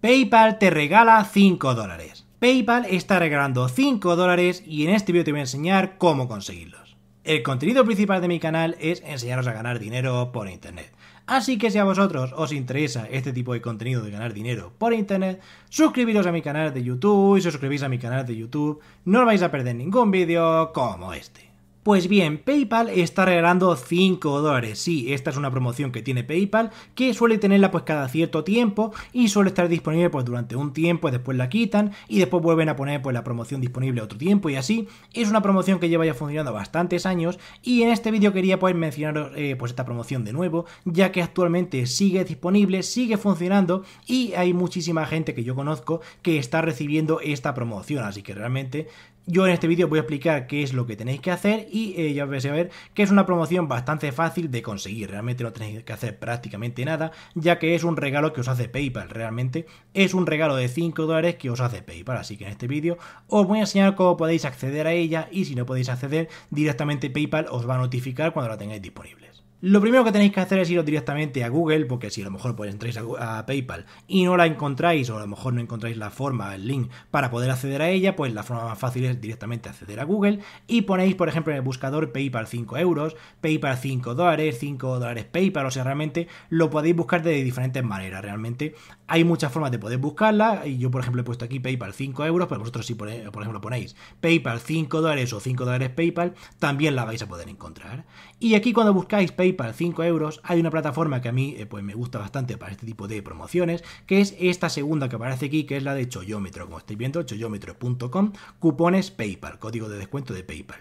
PayPal te regala 5 dólares. PayPal está regalando 5 dólares y en este vídeo te voy a enseñar cómo conseguirlos. El contenido principal de mi canal es enseñaros a ganar dinero por internet. Así que si a vosotros os interesa este tipo de contenido de ganar dinero por internet, suscribiros a mi canal de YouTube y si os suscribís a mi canal de YouTube no os vais a perder ningún vídeo como este. Pues bien, PayPal está regalando 5 dólares. Sí, esta es una promoción que tiene PayPal, que suele tenerla pues cada cierto tiempo y suele estar disponible pues durante un tiempo, después la quitan y después vuelven a poner pues la promoción disponible otro tiempo y así. Es una promoción que lleva ya funcionando bastantes años y en este vídeo quería pues mencionar eh, pues esta promoción de nuevo, ya que actualmente sigue disponible, sigue funcionando y hay muchísima gente que yo conozco que está recibiendo esta promoción, así que realmente yo en este vídeo voy a explicar qué es lo que tenéis que hacer y eh, ya vais a ver que es una promoción bastante fácil de conseguir. Realmente no tenéis que hacer prácticamente nada, ya que es un regalo que os hace PayPal. Realmente es un regalo de 5 dólares que os hace PayPal. Así que en este vídeo os voy a enseñar cómo podéis acceder a ella y si no podéis acceder, directamente PayPal os va a notificar cuando la tengáis disponible. Lo primero que tenéis que hacer es iros directamente a Google, porque si a lo mejor pues entráis a, PayPal y no la encontráis, o a lo mejor no encontráis la forma, el link para poder acceder a ella, pues la forma más fácil es directamente acceder a Google y ponéis, por ejemplo, en el buscador PayPal 5 euros, PayPal 5 dólares, 5 dólares PayPal, o sea, realmente lo podéis buscar de diferentes maneras. Realmente hay muchas formas de poder buscarla, y yo, por ejemplo, he puesto aquí PayPal 5 euros, pero vosotros si, por ejemplo, ponéis PayPal 5 dólares o 5 dólares PayPal, también la vais a poder encontrar. Y aquí cuando buscáis PayPal, PayPal 5 euros, hay una plataforma que a mí eh, pues me gusta bastante para este tipo de promociones, que es esta segunda que aparece aquí, que es la de Choyómetro, como estáis viendo, choyómetro.com, cupones PayPal, código de descuento de PayPal.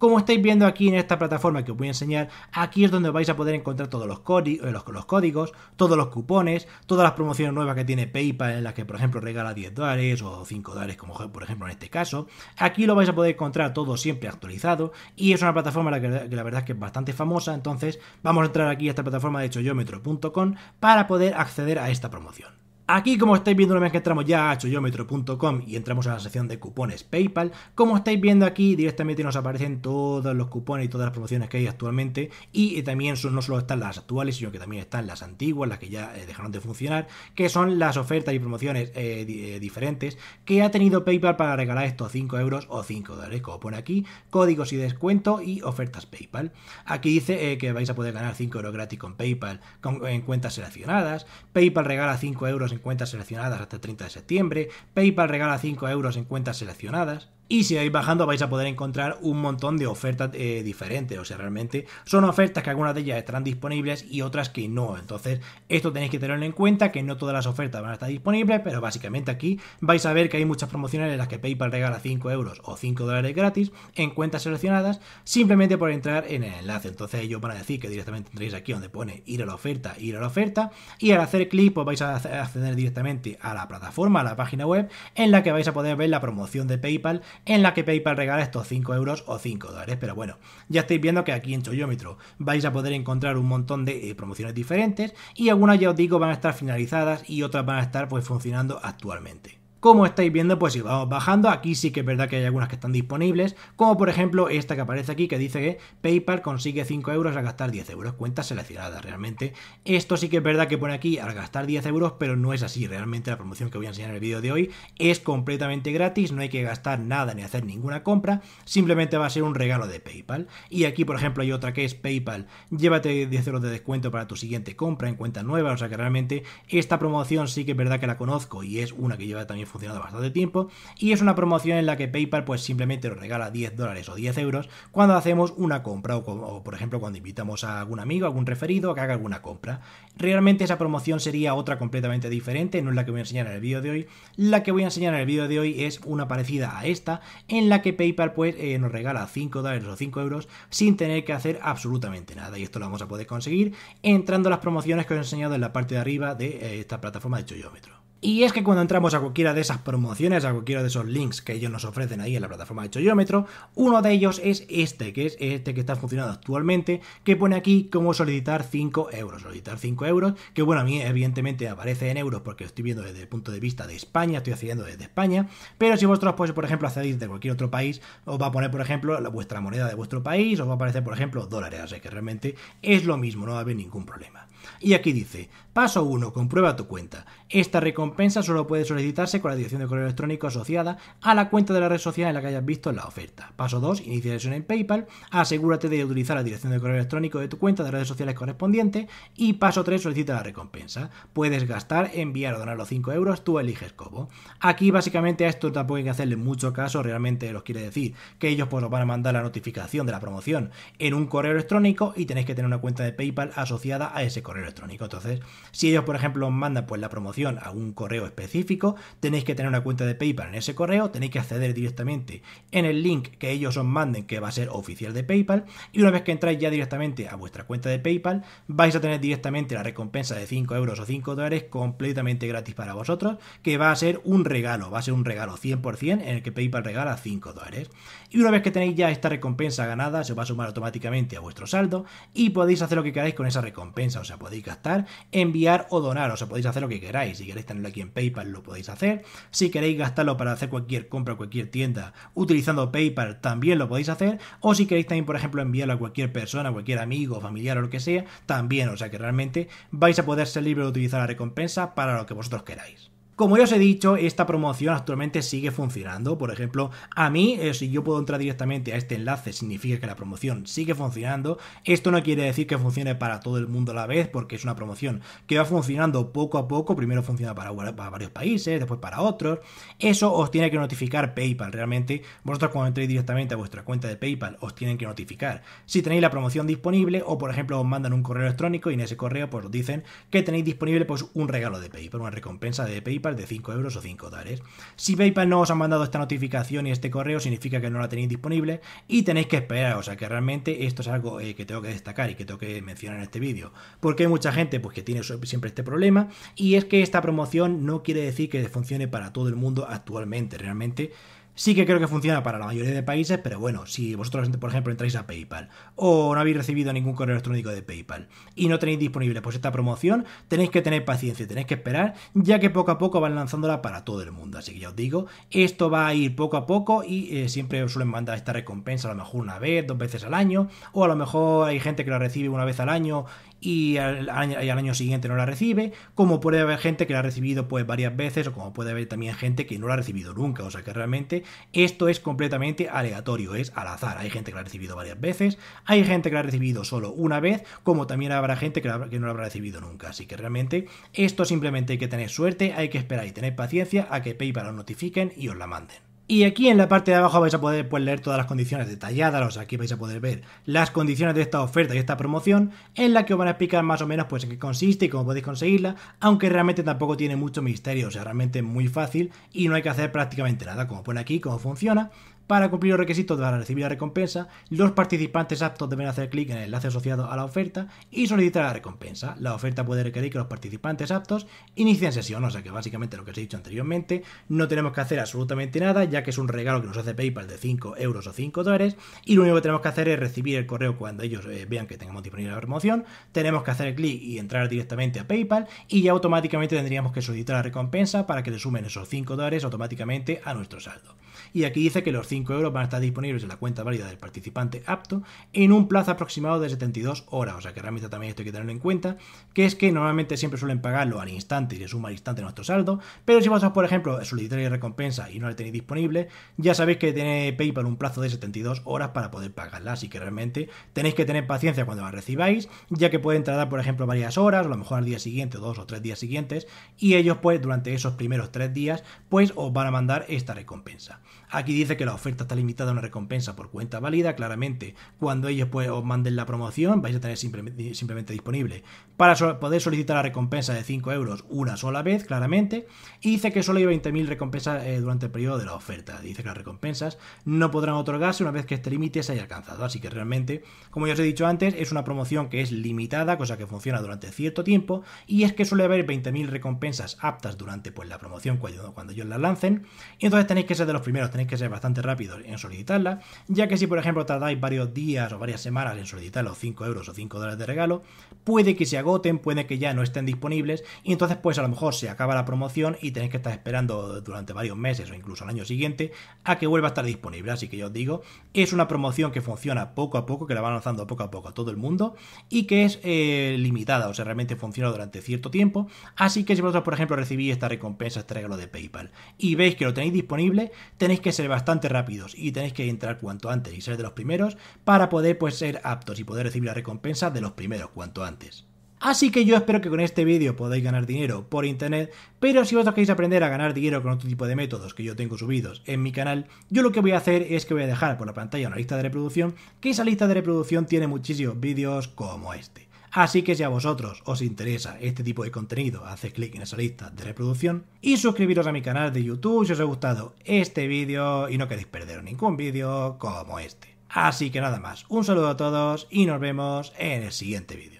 Como estáis viendo aquí en esta plataforma que os voy a enseñar, aquí es donde vais a poder encontrar todos los, eh, códigos, todos los cupones, todas las promociones nuevas que tiene PayPal en las que, por ejemplo, regala 10 dólares o 5 dólares, como por ejemplo en este caso. Aquí lo vais a poder encontrar todo siempre actualizado y es una plataforma la que, la verdad es que es bastante famosa, entonces vamos a entrar aquí a esta plataforma de choyómetro.com para poder acceder a esta promoción. Aquí, como estáis viendo una vez que entramos ya a choyometro.com y entramos a la sección de cupones PayPal, como estáis viendo aquí directamente nos aparecen todos los cupones y todas las promociones que hay actualmente y también no solo están las actuales, sino que también están las antiguas, las que ya eh, dejaron de funcionar, que son las ofertas y promociones eh, eh, diferentes que ha tenido PayPal para regalar estos 5 euros o 5 dólares, como pone aquí, códigos y descuento y ofertas PayPal. Aquí dice que vais a poder ganar 5 euros gratis con PayPal en cuentas seleccionadas, PayPal regala 5 euros en cuentas seleccionadas hasta el 30 de septiembre, PayPal regala 5 euros en cuentas seleccionadas, y si vais bajando vais a poder encontrar un montón de ofertas eh, diferentes. O sea, realmente son ofertas que algunas de ellas estarán disponibles y otras que no. Entonces, esto tenéis que tenerlo en cuenta, que no todas las ofertas van a estar disponibles, pero básicamente aquí vais a ver que hay muchas promociones en las que PayPal regala 5 euros o 5 dólares gratis en cuentas seleccionadas simplemente por entrar en el enlace. Entonces ellos van a decir que directamente tendréis aquí donde pone ir a la oferta, ir a la oferta y al hacer clic pues vais a acceder directamente a la plataforma, a la página web en la que vais a poder ver la promoción de PayPal en la que PayPal regala estos 5 euros o 5 dólares. Pero bueno, ya estáis viendo que aquí en Choyómetro vais a poder encontrar un montón de eh, promociones diferentes y algunas ya os digo van a estar finalizadas y otras van a estar pues funcionando actualmente. Como estáis viendo, pues si vamos bajando, aquí sí que es verdad que hay algunas que están disponibles, como por ejemplo esta que aparece aquí que dice que PayPal consigue 5 euros al gastar 10 euros, cuentas seleccionadas realmente. Esto sí que es verdad que pone aquí al gastar 10 euros, pero no es así, realmente la promoción que voy a enseñar en el vídeo de hoy es completamente gratis, no hay que gastar nada ni hacer ninguna compra, simplemente va a ser un regalo de PayPal. Y aquí por ejemplo hay otra que es PayPal, llévate 10 euros de descuento para tu siguiente compra en cuenta nueva, o sea que realmente esta promoción sí que es verdad que la conozco y es una que lleva también funcionado bastante tiempo y es una promoción en la que PayPal pues simplemente nos regala 10 dólares o 10 euros cuando hacemos una compra o, por ejemplo cuando invitamos a algún amigo, algún referido a que haga alguna compra. Realmente esa promoción sería otra completamente diferente, no es la que voy a enseñar en el vídeo de hoy. La que voy a enseñar en el vídeo de hoy es una parecida a esta en la que PayPal pues eh, nos regala 5 dólares o 5 euros sin tener que hacer absolutamente nada y esto lo vamos a poder conseguir entrando a las promociones que os he enseñado en la parte de arriba de eh, esta plataforma de Choyómetro. Y es que cuando entramos a cualquiera de esas promociones, a cualquiera de esos links que ellos nos ofrecen ahí en la plataforma de Choyómetro, uno de ellos es este, que es este que está funcionando actualmente, que pone aquí cómo solicitar 5 euros. Solicitar 5 euros, que bueno, a mí evidentemente aparece en euros porque estoy viendo desde el punto de vista de España, estoy accediendo desde España, pero si vosotros, pues, por ejemplo, accedéis de cualquier otro país, os va a poner, por ejemplo, la, vuestra moneda de vuestro país, os va a aparecer, por ejemplo, dólares, así que realmente es lo mismo, no va a haber ningún problema. Y aquí dice, paso 1, comprueba tu cuenta. Esta recompensa recompensa solo puede solicitarse con la dirección de correo electrónico asociada a la cuenta de la red social en la que hayas visto la oferta. Paso 2. Inicia sesión en PayPal. Asegúrate de utilizar la dirección de correo electrónico de tu cuenta de redes sociales correspondiente. Y paso 3. Solicita la recompensa. Puedes gastar, enviar o donar los 5 euros, tú eliges cómo. Aquí básicamente a esto tampoco hay que hacerle mucho caso, realmente os quiere decir que ellos pues os van a mandar la notificación de la promoción en un correo electrónico y tenéis que tener una cuenta de PayPal asociada a ese correo electrónico. Entonces, si ellos por ejemplo mandan pues la promoción a un correo específico, tenéis que tener una cuenta de PayPal en ese correo, tenéis que acceder directamente en el link que ellos os manden que va a ser oficial de PayPal y una vez que entráis ya directamente a vuestra cuenta de PayPal vais a tener directamente la recompensa de 5 euros o 5 dólares completamente gratis para vosotros que va a ser un regalo, va a ser un regalo 100% en el que PayPal regala 5 dólares. Y una vez que tenéis ya esta recompensa ganada, se va a sumar automáticamente a vuestro saldo y podéis hacer lo que queráis con esa recompensa. O sea, podéis gastar, enviar o donar. O sea, podéis hacer lo que queráis. Si queréis tenerlo aquí en PayPal, lo podéis hacer. Si queréis gastarlo para hacer cualquier compra, cualquier tienda, utilizando PayPal, también lo podéis hacer. O si queréis también, por ejemplo, enviarlo a cualquier persona, cualquier amigo, familiar o lo que sea, también. O sea que realmente vais a poder ser libre de utilizar la recompensa para lo que vosotros queráis. Como ya os he dicho, esta promoción actualmente sigue funcionando. Por ejemplo, a mí, eh, si yo puedo entrar directamente a este enlace, significa que la promoción sigue funcionando. Esto no quiere decir que funcione para todo el mundo a la vez, porque es una promoción que va funcionando poco a poco. Primero funciona para, varios países, después para otros. Eso os tiene que notificar PayPal. Realmente, vosotros cuando entréis directamente a vuestra cuenta de PayPal, os tienen que notificar si tenéis la promoción disponible o, por ejemplo, os mandan un correo electrónico y en ese correo pues os dicen que tenéis disponible pues un regalo de PayPal, una recompensa de PayPal de 5 euros o 5 dólares. Si PayPal no os ha mandado esta notificación y este correo, significa que no la tenéis disponible y tenéis que esperar. O sea que realmente esto es algo eh, que tengo que destacar y que tengo que mencionar en este vídeo. Porque hay mucha gente pues, que tiene siempre este problema y es que esta promoción no quiere decir que funcione para todo el mundo actualmente. Realmente Sí que creo que funciona para la mayoría de países, pero bueno, si vosotros, por ejemplo, entráis a PayPal o no habéis recibido ningún correo electrónico de PayPal y no tenéis disponible pues esta promoción, tenéis que tener paciencia, tenéis que esperar, ya que poco a poco van lanzándola para todo el mundo. Así que ya os digo, esto va a ir poco a poco y eh, siempre os suelen mandar esta recompensa a lo mejor una vez, dos veces al año, o a lo mejor hay gente que la recibe una vez al año y al, año, siguiente no la recibe, como puede haber gente que la ha recibido pues varias veces o como puede haber también gente que no la ha recibido nunca, o sea que realmente esto es completamente aleatorio, es al azar, hay gente que la ha recibido varias veces, hay gente que la ha recibido solo una vez, como también habrá gente que, no la habrá recibido nunca, así que realmente esto simplemente hay que tener suerte, hay que esperar y tener paciencia a que PayPal os notifiquen y os la manden. Y aquí en la parte de abajo vais a poder pues, leer todas las condiciones detalladas, o sea, aquí vais a poder ver las condiciones de esta oferta y esta promoción, en la que os van a explicar más o menos pues en qué consiste y cómo podéis conseguirla, aunque realmente tampoco tiene mucho misterio, o sea, realmente muy fácil y no hay que hacer prácticamente nada, como pone aquí, cómo funciona, para cumplir los requisitos para recibir la recompensa, los participantes aptos deben hacer clic en el enlace asociado a la oferta y solicitar la recompensa. La oferta puede requerir que los participantes aptos inicien sesión, o sea que básicamente lo que os he dicho anteriormente, no tenemos que hacer absolutamente nada, ya que es un regalo que nos hace PayPal de 5 euros o 5 dólares, y lo único que tenemos que hacer es recibir el correo cuando ellos eh, vean que tengamos disponible la promoción, tenemos que hacer clic y entrar directamente a PayPal, y ya automáticamente tendríamos que solicitar la recompensa para que le sumen esos 5 dólares automáticamente a nuestro saldo. Y aquí dice que los 5 euros van a estar disponibles en la cuenta válida del participante apto en un plazo aproximado de 72 horas. O sea que realmente también esto hay que tenerlo en cuenta, que es que normalmente siempre suelen pagarlo al instante y se suma al instante nuestro saldo, pero si vosotros, por ejemplo, solicitáis recompensa y no la tenéis disponible, ya sabéis que tiene PayPal un plazo de 72 horas para poder pagarla, así que realmente tenéis que tener paciencia cuando la recibáis, ya que pueden tardar, por ejemplo, varias horas, o a lo mejor al día siguiente, dos o tres días siguientes, y ellos pues durante esos primeros tres días, pues os van a mandar esta recompensa. Aquí dice que la oferta está limitada a una recompensa por cuenta válida. Claramente, cuando ellos pues, os manden la promoción, vais a tener simplemente, disponible para poder solicitar la recompensa de 5 euros una sola vez, claramente. Y dice que solo hay 20.000 recompensas eh, durante el periodo de la oferta. Dice que las recompensas no podrán otorgarse una vez que este límite se haya alcanzado. Así que realmente, como ya os he dicho antes, es una promoción que es limitada, cosa que funciona durante cierto tiempo. Y es que suele haber 20.000 recompensas aptas durante pues, la promoción cuando, cuando ellos la lancen. Y entonces tenéis que ser de los primeros, tenéis que ser bastante rápido en solicitarla, ya que si por ejemplo tardáis varios días o varias semanas en solicitar los 5 euros o 5 dólares de regalo, puede que se agoten, puede que ya no estén disponibles y entonces pues a lo mejor se acaba la promoción y tenéis que estar esperando durante varios meses o incluso al año siguiente a que vuelva a estar disponible. Así que yo os digo, es una promoción que funciona poco a poco, que la van lanzando poco a poco a todo el mundo y que es eh, limitada, o sea, realmente funciona durante cierto tiempo. Así que si vosotros, por ejemplo, recibís esta recompensa, este regalo de PayPal y veis que lo tenéis disponible, tenéis que ser bastante y tenéis que entrar cuanto antes y ser de los primeros para poder pues ser aptos y poder recibir la recompensa de los primeros cuanto antes. Así que yo espero que con este vídeo podáis ganar dinero por internet, pero si vosotros queréis aprender a ganar dinero con otro tipo de métodos que yo tengo subidos en mi canal, yo lo que voy a hacer es que voy a dejar por la pantalla una lista de reproducción, que esa lista de reproducción tiene muchísimos vídeos como este. Así que si a vosotros os interesa este tipo de contenido, haced clic en esa lista de reproducción y suscribiros a mi canal de YouTube si os ha gustado este vídeo y no queréis perder ningún vídeo como este. Así que nada más, un saludo a todos y nos vemos en el siguiente vídeo.